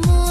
como